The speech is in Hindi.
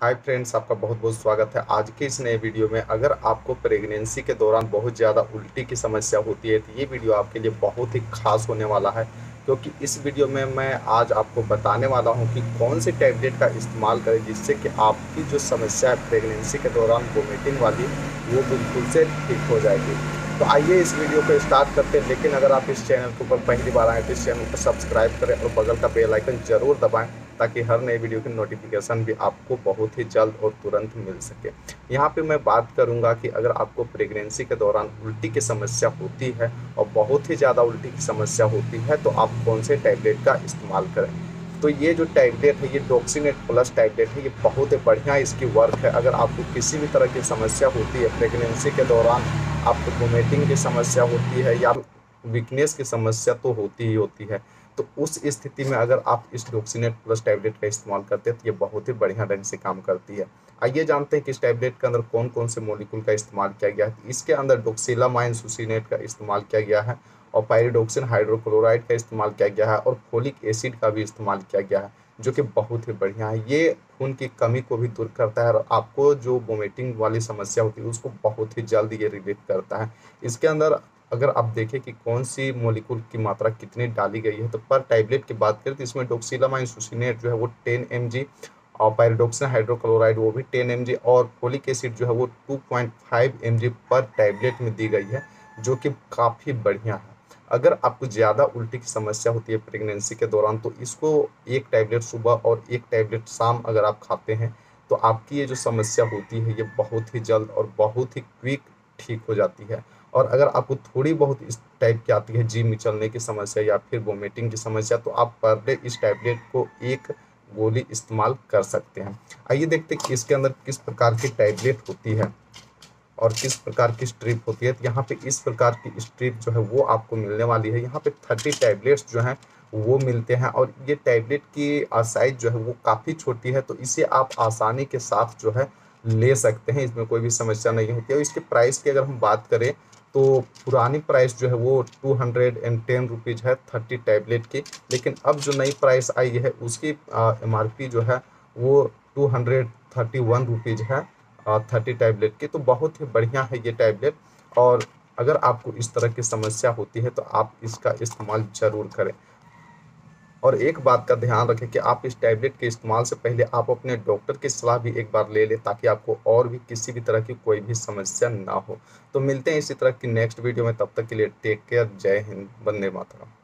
हाय फ्रेंड्स आपका बहुत बहुत स्वागत है आज के इस नए वीडियो में। अगर आपको प्रेगनेंसी के दौरान बहुत ज़्यादा उल्टी की समस्या होती है तो ये वीडियो आपके लिए बहुत ही खास होने वाला है। क्योंकि इस वीडियो में मैं आज आपको बताने वाला हूँ कि कौन सी टैबलेट का इस्तेमाल करें जिससे कि आपकी जो समस्या है प्रेगनेंसी के दौरान वोमिटिंग वाली, वो बिल्कुल से ठीक हो जाएगी। तो आइए इस वीडियो को स्टार्ट करते हैं। लेकिन अगर आप इस चैनल के ऊपर पहली बार आए तो इस चैनल को सब्सक्राइब करें और बगल का बेल आइकन ज़रूर दबाएँ। ताकि हर नए वीडियो की नोटिफिकेशन भी आपको बहुत ही जल्द और तुरंत मिल सके। यहाँ पे मैं बात करूँगा कि अगर आपको प्रेगनेंसी के दौरान उल्टी की समस्या होती है और बहुत ही ज़्यादा उल्टी की समस्या होती है तो आप कौन से टैबलेट का इस्तेमाल करें? तो ये जो टैबलेट है, ये डॉक्सीनेट प्लस टैबलेट है, ये बहुत ही बढ़िया इसकी वर्क है। अगर आपको किसी भी तरह की समस्या होती है प्रेगनेंसी के दौरान आपको वोमिटिंग की समस्या होती है या वीकनेस की समस्या तो होती ही होती है। तो उस स्थिति में अगर आप इस डॉक्सीनेट प्लस टैबलेट का इस्तेमाल करते हैं तो ये बहुत ही बढ़िया ढंग से काम करती है। आइए जानते हैं कि इस टैबलेट के अंदर कौन कौन से मोलिकुल का इस्तेमाल किया गया है। इसके अंदर डोक्सिलामाइन सुसीनेट का इस्तेमाल किया गया है और पायरिडोक्सिन हाइड्रोक्लोराइड का इस्तेमाल किया गया है और फोलिक एसिड का भी इस्तेमाल किया गया है, जो कि बहुत ही बढ़िया है। ये खून की कमी को भी दूर करता है और आपको जो वोमिटिंग वाली समस्या होती है, उसको बहुत ही जल्द ये रिलीफ करता है। इसके अंदर अगर आप देखें कि कौन सी मोलिकुल की मात्रा कितनी डाली गई है तो पर टैबलेट की बात करें तो इसमें डोक्सिलामाइन जो है वो टेन एम जी और पायरोडोक्सिन हाइड्रोक्लोराइड वो भी टेन एम और फोलिक एसिड जो है वो टू पॉइंट फाइव एम पर टैबलेट में दी गई है, जो कि काफ़ी बढ़िया है। अगर आपको ज़्यादा उल्टी की समस्या होती है प्रेगनेंसी के दौरान तो इसको एक टैबलेट सुबह और एक टैबलेट शाम अगर आप खाते हैं तो आपकी ये जो समस्या होती है, ये बहुत ही जल्द और बहुत ही क्विक ठीक हो जाती है। और अगर आपको थोड़ी बहुत इस टाइप की आती है जी में चलने की समस्या या फिर वोमिटिंग की समस्या तो आप पर डे इस टैबलेट को एक गोली इस्तेमाल कर सकते हैं। आइए देखते हैं कि इसके अंदर किस प्रकार की टैबलेट होती है और किस प्रकार की स्ट्रिप होती है। तो यहाँ पे इस प्रकार की स्ट्रिप जो है, वो आपको मिलने वाली है। यहाँ पे थर्टी टैबलेट्स जो हैं, वो मिलते हैं और ये टैबलेट की साइज़ जो है, वो काफ़ी छोटी है। तो इसे आप आसानी के साथ जो है ले सकते हैं, इसमें कोई भी समस्या नहीं होती है। इसके प्राइस की अगर हम बात करें तो पुरानी प्राइस जो है वो two hundred and ten rupees है थर्टी टैबलेट की। लेकिन अब जो नई प्राइस आई है, उसकी एम आर पी जो है, वो two hundred thirty one rupees है थर्टी टैबलेट की। तो बहुत ही बढ़िया है ये टैबलेट और अगर आपको इस तरह की समस्या होती है तो आप इसका इस्तेमाल ज़रूर करें। और एक बात का ध्यान रखें कि आप इस टैबलेट के इस्तेमाल से पहले आप अपने डॉक्टर की सलाह भी एक बार ले लें ताकि आपको और भी किसी भी तरह की कोई भी समस्या ना हो। तो मिलते हैं इसी तरह की नेक्स्ट वीडियो में, तब तक के लिए टेक केयर जय हिंद, वंदे मातरम।